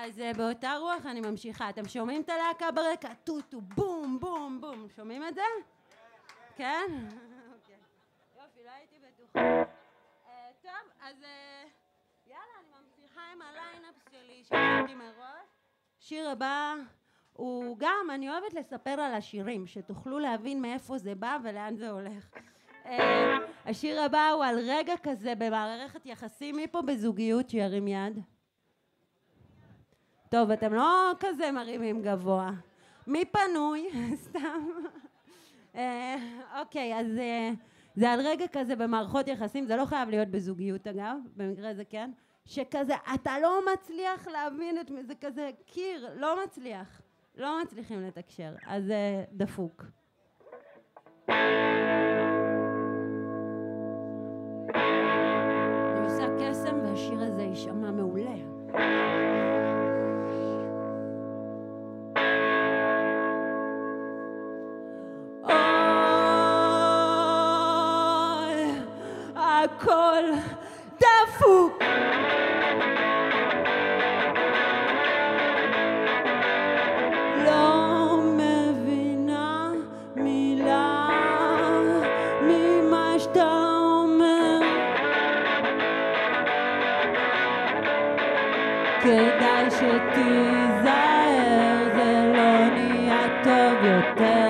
אז אה, באותה רוח אני ממשיכה. אתם שומעים את הלהקה ברקע? טוטו, בום, בום, בום. שומעים את זה? כן? אוקיי. יופי, לא הייתי בטוחה. אה, טוב, אז אה, יאללה, אני ממשיכה עם הליינאפ שלי שהכנתי מראש. שיר הבא הוא גם, אני אוהבת לספר על השירים, שתוכלו להבין מאיפה זה בא ולאן זה הולך. השיר הבא הוא על רגע כזה במערכת יחסים, מי פה בזוגיות שירים יד? טוב, אתם לא כזה מרימים גבוה. מי פנוי? סתם. אה, אוקיי, אז אה, זה על רגע כזה במערכות יחסים, זה לא חייב להיות בזוגיות אגב, במקרה זה כן, שכזה, אתה לא מצליח להבין את זה כזה קיר, לא מצליח, לא מצליחים לתקשר, אז אה, דפוק. אני עושה קסם והשיר הזה יישמע מעולה. הכל דפוק. לא מבינה מילה ממה שאתה אומר. כדאי שתיזהר, זה לא נהיה טוב יותר.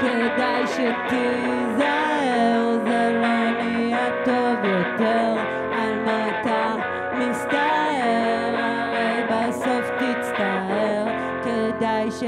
כדאי שתיזהר, זה לא נהיה טוב יותר. על מה אתה מסתער, הרי בסוף תצטער. כדאי ש...